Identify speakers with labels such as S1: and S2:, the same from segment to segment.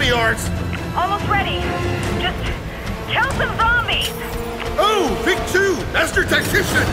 S1: of yours?
S2: Almost ready. Just kill some zombies.
S1: Oh, Vick Chu, Master Tactician!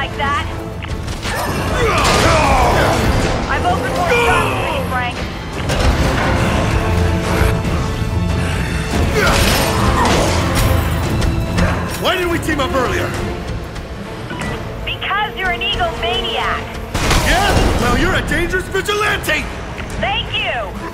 S1: Like
S2: that. I've opened more shots for you, Frank.
S1: Why didn't we team up earlier?
S2: Because you're an egomaniac.
S1: Yeah? Well, you're a dangerous vigilante!
S2: Thank you.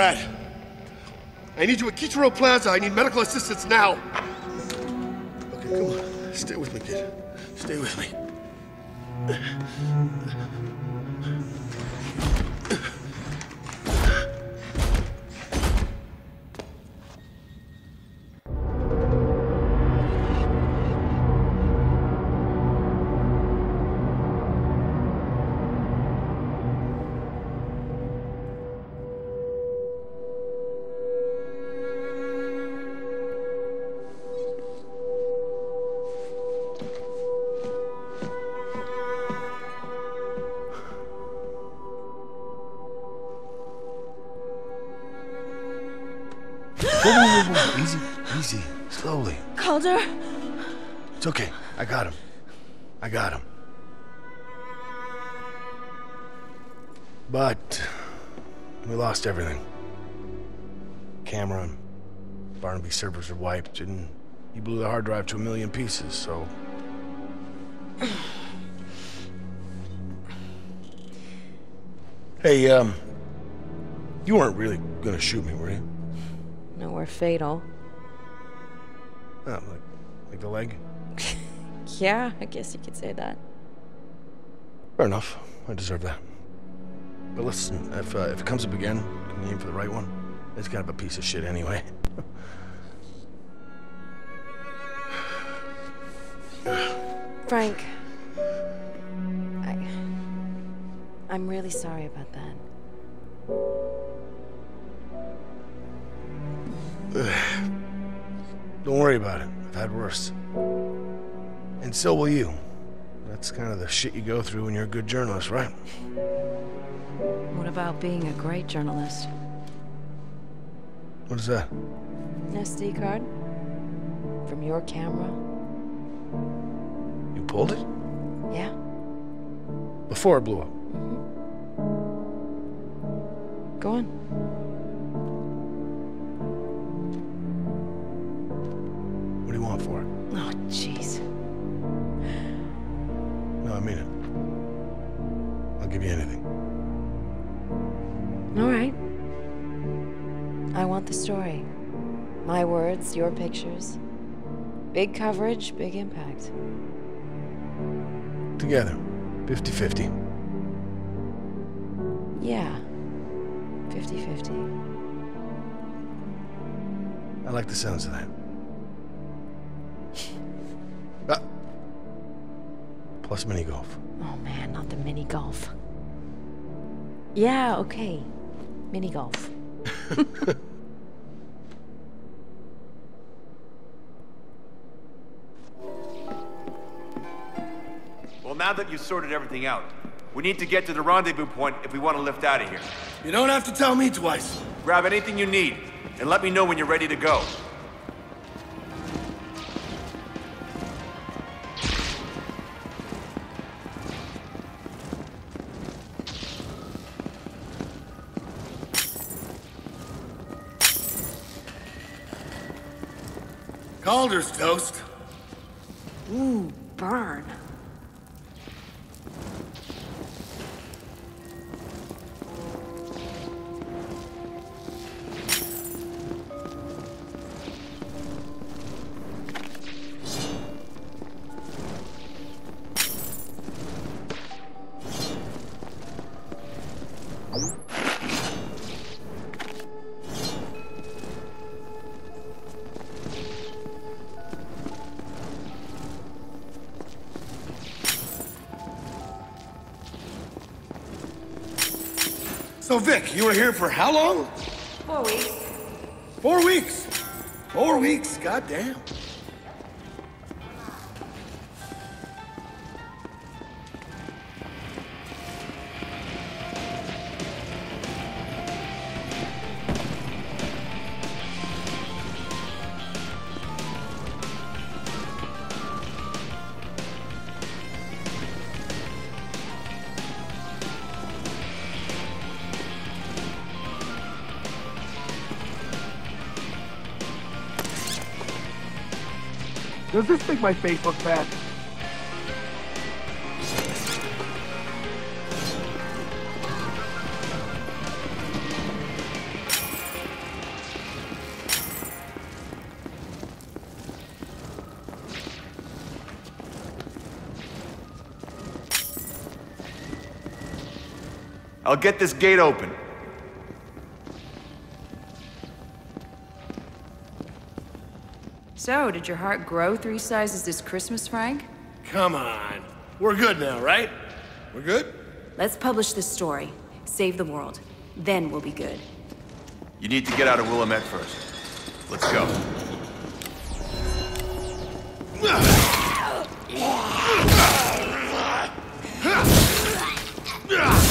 S1: Brad. I need you at Kichiro Plaza. I need medical assistance now. Okay, come on. Stay with me, kid. Stay with me.
S3: Whoa, whoa, whoa. Easy, easy, slowly.
S4: Calder?
S3: It's okay. I got him. I got him. But we lost everything. Camera and Barnaby servers are wiped, and he blew the hard drive to a million pieces, so. hey, um, you weren't really gonna shoot me, were you?
S4: Nowhere fatal.
S3: Oh, like, like the leg?
S4: Yeah, I guess you could say that.
S3: Fair enough. I deserve that. But listen, if, uh, if it comes up again, can you aim for the right one? It's kind of a piece of shit anyway.
S4: Frank. I. I'm really sorry about that.
S3: Don't worry about it. I've had worse. And so will you. That's kind of the shit you go through when you're a good journalist, right?
S4: What about being a great journalist?
S3: What is that?
S4: An SD card? From your camera?
S3: You pulled it?
S4: Yeah.
S3: Before it blew up. Mm-hmm.
S4: Go on.
S3: You want for it?
S4: Oh, jeez.
S3: No, I mean it. I'll give you anything.
S4: All right. I want the story. My words, your pictures. Big coverage, big impact.
S3: Together. 50 50.
S4: Yeah. 50 50.
S3: I like the sounds of that. Plus mini golf.
S4: Oh man, not the mini golf. Yeah, okay. Mini golf.
S5: Well, now that you've sorted everything out, we need to get to the rendezvous point if we want to lift out of here.
S2: You don't have to tell me twice.
S5: Grab anything you need, and let me know when you're ready to go.
S2: Toast.
S4: Ooh, burn.
S2: So, Vick, you were here for how long?
S4: Four weeks.
S2: Four weeks. Four weeks, goddamn.
S1: Does this make my face look bad?
S5: I'll get this gate open.
S6: So, did your heart grow three sizes this Christmas, Frank?
S2: Come on. We're good now, right? We're good?
S6: Let's publish this story. Save the world. Then we'll be good.
S5: You need to get out of Willamette first. Let's go.